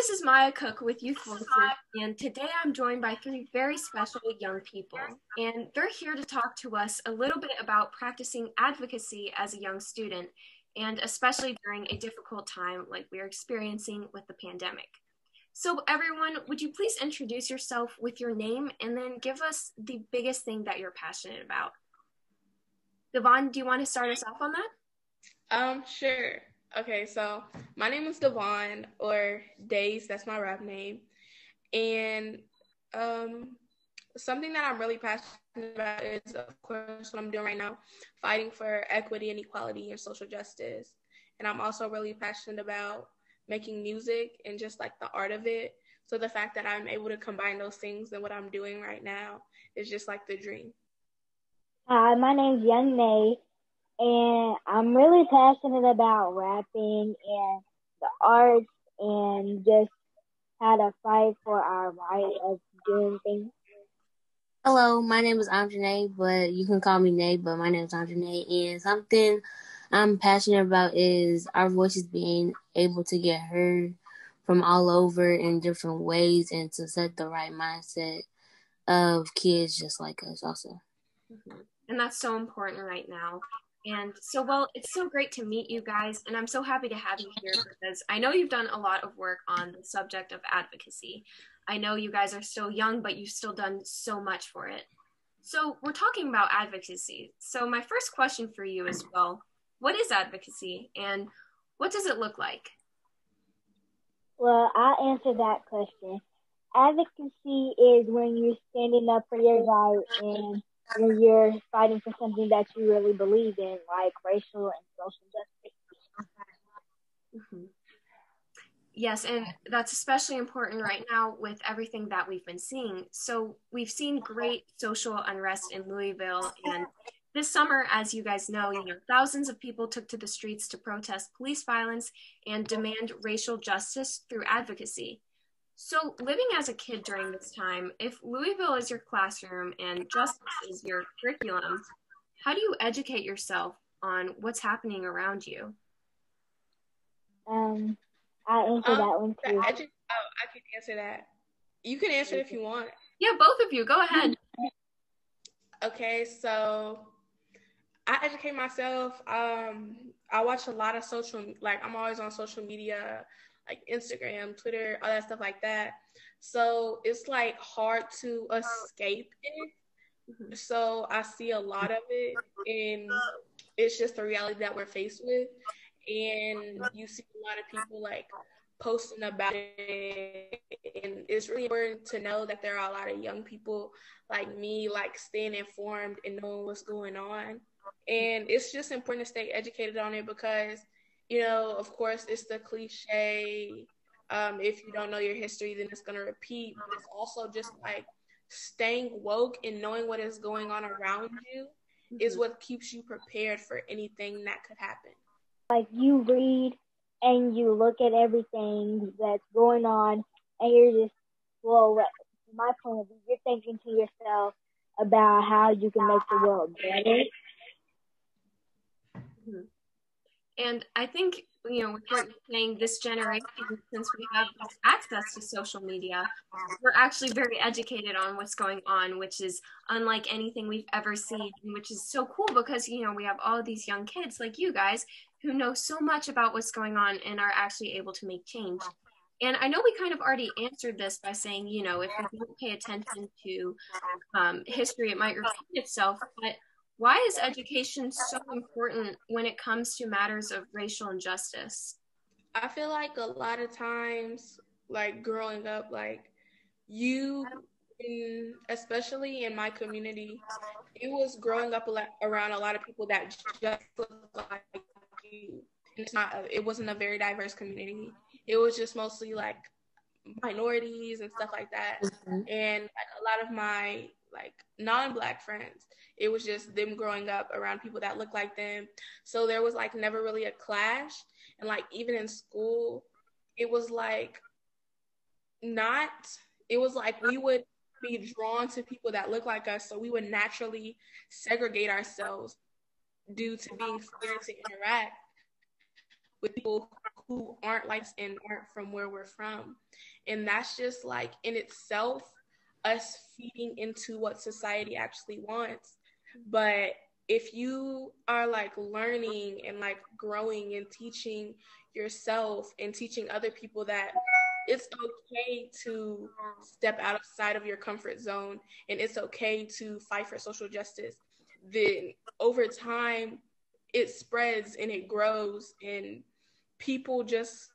This is Maya Cook with Youth Voices, and today I'm joined by three very special young people. And they're here to talk to us a little bit about practicing advocacy as a young student, and especially during a difficult time like we're experiencing with the pandemic. So, everyone, would you please introduce yourself with your name and then give us the biggest thing that you're passionate about? Devon, do you want to start us off on that? Um, sure. Okay, so my name is Devon or Days, that's my rap name. And um something that I'm really passionate about is of course what I'm doing right now, fighting for equity and equality and social justice. And I'm also really passionate about making music and just like the art of it. So the fact that I'm able to combine those things and what I'm doing right now is just like the dream. Hi, my name's Young May and I'm really passionate about rapping and the arts and just how to fight for our right of doing things. Hello, my name is Amjanae, but you can call me Nate, but my name is Amjanae. And something I'm passionate about is our voices being able to get heard from all over in different ways and to set the right mindset of kids just like us also. Mm-hmm. And that's so important right now. And so, well, it's so great to meet you guys, and I'm so happy to have you here because I know you've done a lot of work on the subject of advocacy. I know you guys are still young, but you've still done so much for it. So, we're talking about advocacy. So, my first question for you is well, what is advocacy and what does it look like? Well, I'll answer that question. Advocacy is when you're standing up for your right and when you're fighting for something that you really believe in, like racial and social justice. Mm-hmm. Yes, and that's especially important right now with everything that we've been seeing. So, we've seen great social unrest in Louisville. And this summer, as you guys know, you know, thousands of people took to the streets to protest police violence and demand racial justice through advocacy. So, living as a kid during this time, if Louisville is your classroom and justice is your curriculum, how do you educate yourself on what's happening around you? Um, I answer um, that one too. Edu- oh, I can answer that. You can answer it if you want. Yeah, both of you. Go ahead. okay, so I educate myself. Um, I watch a lot of social, like I'm always on social media like Instagram, Twitter, all that stuff like that. So it's like hard to escape it. Mm-hmm. So I see a lot of it, and it's just the reality that we're faced with. And you see a lot of people like posting about it, and it's really important to know that there are a lot of young people like me, like staying informed and knowing what's going on. And it's just important to stay educated on it because you know, of course, it's the cliche. Um, if you don't know your history, then it's gonna repeat. But it's also just like staying woke and knowing what is going on around you mm-hmm. is what keeps you prepared for anything that could happen. Like you read and you look at everything that's going on, and you're just, well, from my point of view, you're thinking to yourself about how you can make the world better. Mm-hmm. And I think, you know, we're saying this generation, since we have access to social media, we're actually very educated on what's going on, which is unlike anything we've ever seen, which is so cool because, you know, we have all these young kids like you guys who know so much about what's going on and are actually able to make change. And I know we kind of already answered this by saying, you know, if we don't pay attention to um, history, it might repeat itself. But why is education so important when it comes to matters of racial injustice? I feel like a lot of times, like growing up, like you, in, especially in my community, it was growing up a lot, around a lot of people that just look like you. It's not. It wasn't a very diverse community. It was just mostly like minorities and stuff like that. Mm-hmm. And like, a lot of my like non-black friends. It was just them growing up around people that looked like them. So there was like never really a clash. And like even in school it was like not it was like we would be drawn to people that look like us. So we would naturally segregate ourselves due to being scared to interact with people who aren't like and aren't from where we're from. And that's just like in itself us feeding into what society actually wants. But if you are like learning and like growing and teaching yourself and teaching other people that it's okay to step outside of your comfort zone and it's okay to fight for social justice then over time it spreads and it grows and people just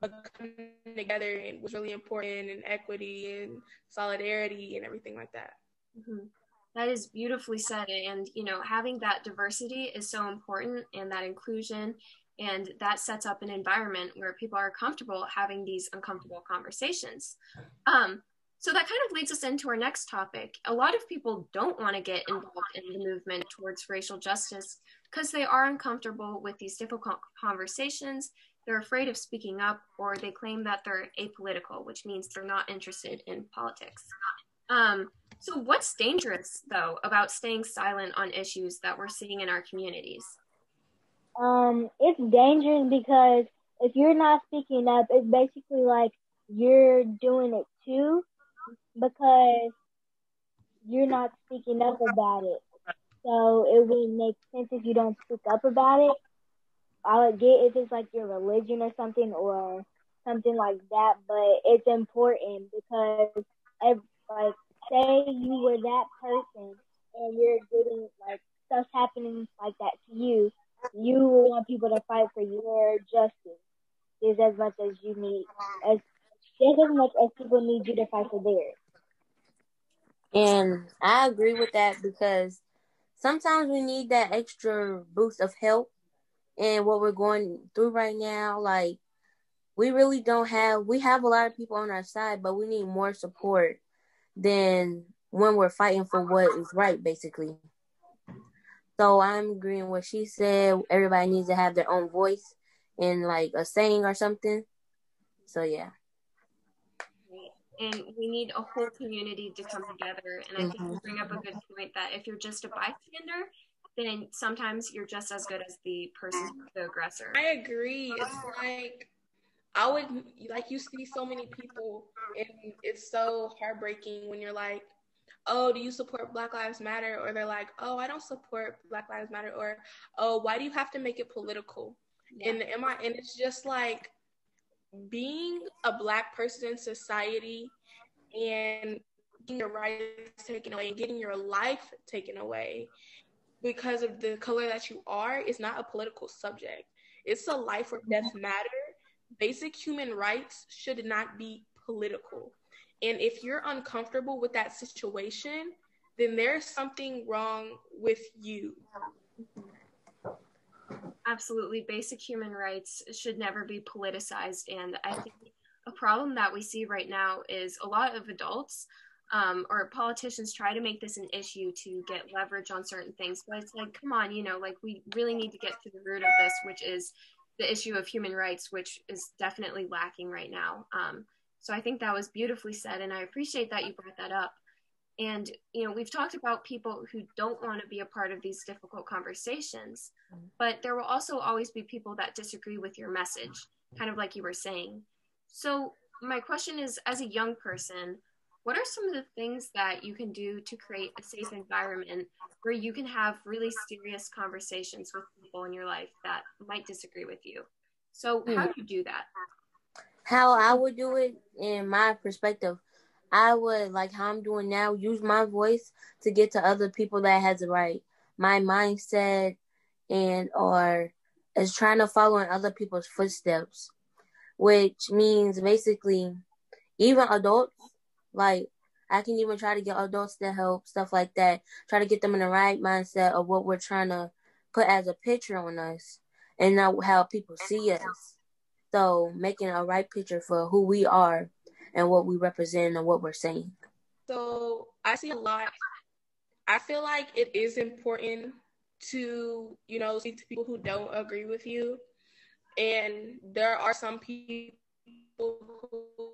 come together and was really important and equity and solidarity and everything like that mm-hmm. that is beautifully said and you know having that diversity is so important and that inclusion and that sets up an environment where people are comfortable having these uncomfortable conversations. Um, so that kind of leads us into our next topic. A lot of people don't want to get involved in the movement towards racial justice because they are uncomfortable with these difficult conversations. They're afraid of speaking up, or they claim that they're apolitical, which means they're not interested in politics. Um, so, what's dangerous, though, about staying silent on issues that we're seeing in our communities? um, it's dangerous because if you're not speaking up, it's basically like you're doing it too because you're not speaking up about it. So it wouldn't make sense if you don't speak up about it. I would get if it's like your religion or something or something like that, but it's important because if, like say you were that person and you're getting like stuff happening like that to you, you want people to fight for your justice is as much as you need as just as much as people need you to fight for theirs. And I agree with that because sometimes we need that extra boost of help and what we're going through right now. Like we really don't have we have a lot of people on our side, but we need more support than when we're fighting for what is right, basically. So I'm agreeing what she said. Everybody needs to have their own voice in like a saying or something. So yeah. And we need a whole community to come together. And I think you mm-hmm. bring up a good point that if you're just a bystander, then sometimes you're just as good as the person, mm. the aggressor. I agree. It's like I would like you see so many people, and it's so heartbreaking when you're like, oh, do you support Black Lives Matter? Or they're like, oh, I don't support Black Lives Matter. Or, oh, why do you have to make it political? Yeah. And am I? And it's just like being a Black person in society and getting your rights taken away and getting your life taken away because of the color that you are is not a political subject. It's a life or death mm-hmm. matter. Basic human rights should not be political. And if you're uncomfortable with that situation, then there's something wrong with you. Absolutely. Basic human rights should never be politicized. And I think a problem that we see right now is a lot of adults um, or politicians try to make this an issue to get leverage on certain things. But it's like, come on, you know, like we really need to get to the root of this, which is the issue of human rights, which is definitely lacking right now. Um, so I think that was beautifully said, and I appreciate that you brought that up. And, you know, we've talked about people who don't want to be a part of these difficult conversations, but there will also always be people that disagree with your message, kind of like you were saying. So, my question is as a young person, what are some of the things that you can do to create a safe environment where you can have really serious conversations with people in your life that might disagree with you? So, how hmm. do you do that? how I would do it in my perspective, I would like how I'm doing now, use my voice to get to other people that has the right my mindset and or is trying to follow in other people's footsteps. Which means basically even adults, like I can even try to get adults to help, stuff like that. Try to get them in the right mindset of what we're trying to put as a picture on us and not how people see us. So making a right picture for who we are and what we represent and what we're saying. So I see a lot. I feel like it is important to, you know, speak to people who don't agree with you. And there are some people who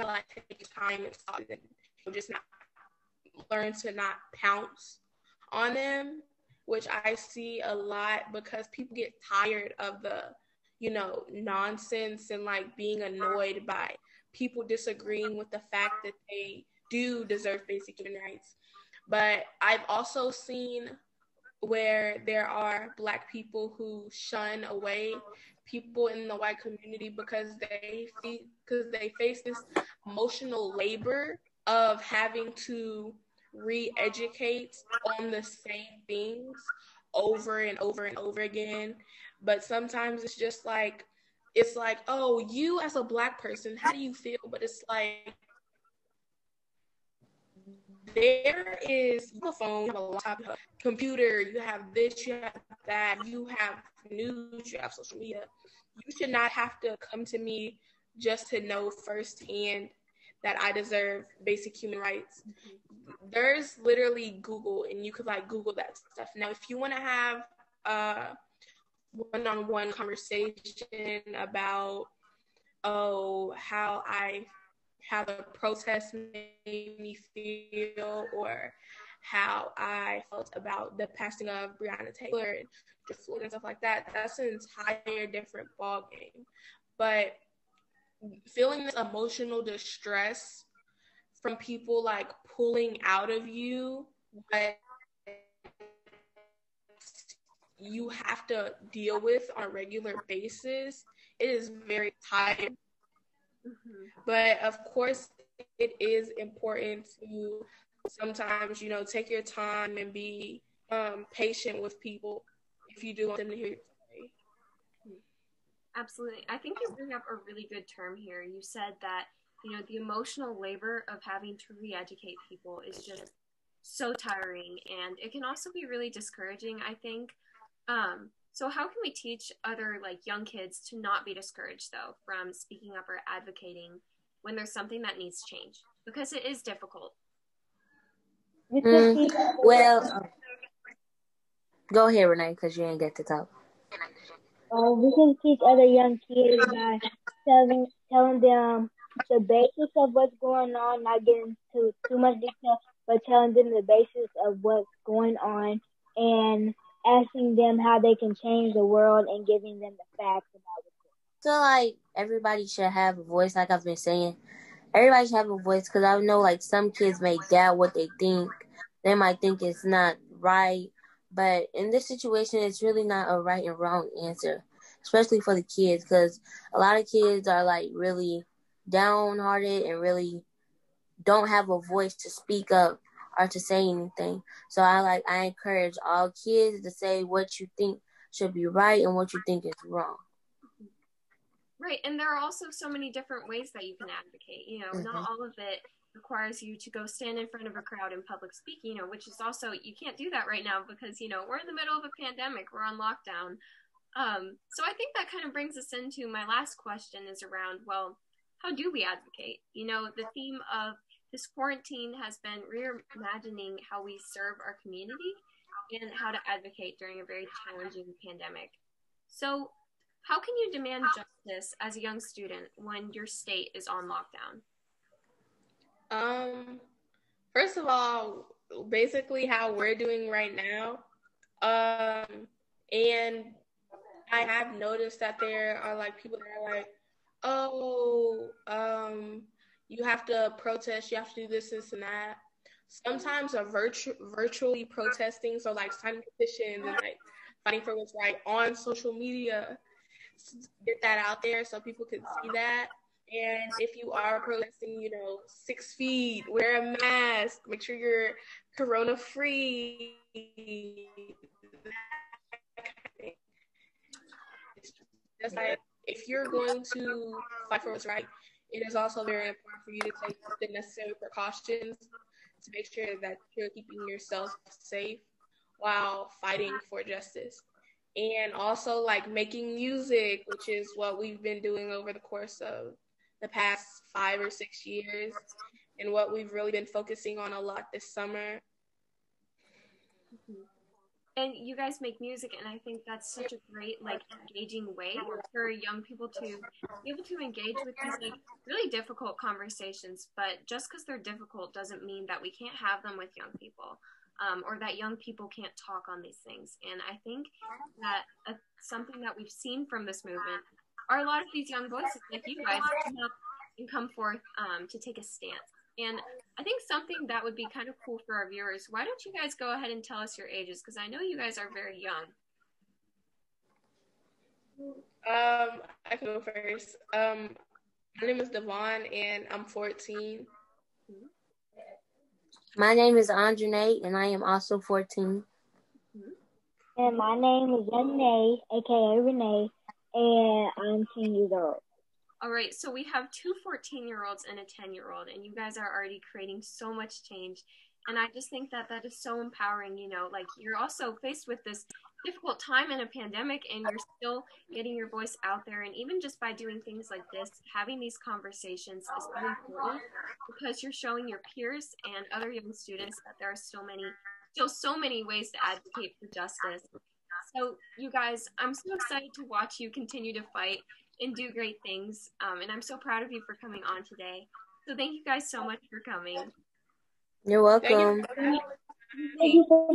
like take time and talk and just not learn to not pounce on them. which I see a lot because people get tired of the, you know, nonsense and like being annoyed by people disagreeing with the fact that they do deserve basic human rights. But I've also seen where there are black people who shun away people in the white community because they because they face this emotional labor of having to re-educate on the same things over and over and over again. But sometimes it's just like it's like oh you as a black person how do you feel? But it's like there is a phone, you have a laptop, have a computer, you have this, you have that, you have news, you have social media. You should not have to come to me just to know firsthand that I deserve basic human rights. There's literally Google, and you could like Google that stuff. Now, if you want to have a one-on-one conversation about oh how I how the protest made me feel or how I felt about the passing of Breonna Taylor and Floyd and stuff like that. That's an entire different ball game. But feeling this emotional distress from people like pulling out of you what you have to deal with on a regular basis, it is very tiring Mm-hmm. But of course, it is important to sometimes, you know, take your time and be um, patient with people if you do want them to hear your story. Absolutely. I think you bring up a really good term here. You said that, you know, the emotional labor of having to re educate people is just so tiring and it can also be really discouraging, I think. Um, so how can we teach other like young kids to not be discouraged though from speaking up or advocating when there's something that needs change? Because it is difficult. Mm, well, go ahead, Renee, because you ain't get to talk. Uh, we can teach other young kids by telling telling them the basis of what's going on, not getting too too much detail, but telling them the basis of what's going on and asking them how they can change the world and giving them the facts about it. So, like, everybody should have a voice, like I've been saying. Everybody should have a voice because I know, like, some kids may doubt what they think. They might think it's not right. But in this situation, it's really not a right and wrong answer, especially for the kids because a lot of kids are, like, really downhearted and really don't have a voice to speak up or to say anything. So I like I encourage all kids to say what you think should be right and what you think is wrong. Right, and there are also so many different ways that you can advocate. You know, mm-hmm. not all of it requires you to go stand in front of a crowd in public speaking. You know, which is also you can't do that right now because you know we're in the middle of a pandemic, we're on lockdown. Um, so I think that kind of brings us into my last question is around well, how do we advocate? You know, the theme of this quarantine has been reimagining how we serve our community and how to advocate during a very challenging pandemic. So, how can you demand justice as a young student when your state is on lockdown? Um, first of all, basically how we're doing right now. Um, and I have noticed that there are like people that are like, oh, um, you have to protest, you have to do this, this, and that. Sometimes a virtu- virtually protesting, so like signing petitions and like fighting for what's right on social media, get that out there so people can see that. And if you are protesting, you know, six feet, wear a mask, make sure you're corona free. Just like if you're going to fight for what's right, it is also very important for you to take the necessary precautions to make sure that you're keeping yourself safe while fighting for justice. And also, like making music, which is what we've been doing over the course of the past five or six years, and what we've really been focusing on a lot this summer. Mm-hmm. And you guys make music and i think that's such a great like engaging way for young people to be able to engage with these like really difficult conversations but just because they're difficult doesn't mean that we can't have them with young people um, or that young people can't talk on these things. And I think that uh, something that we've seen from this movement are a lot of these young voices like you guys come and come forth um, to take a stance. And I think something that would be kind of cool for our viewers. Why don't you guys go ahead and tell us your ages? Because I know you guys are very young. Um, I can go first. Um, my name is Devon, and I'm 14. My name is Andre, and I am also 14. And my name is Renee, aka Renee, and I'm 10 years old. All right, so we have two 14 year olds and a 10 year old, and you guys are already creating so much change. And I just think that that is so empowering. You know, like you're also faced with this difficult time in a pandemic, and you're still getting your voice out there. And even just by doing things like this, having these conversations is so important because you're showing your peers and other young students that there are so many, still so many ways to advocate for justice. So, you guys, I'm so excited to watch you continue to fight and do great things. Um, and I'm so proud of you for coming on today. So, thank you guys so much for coming. You're welcome. Thank you for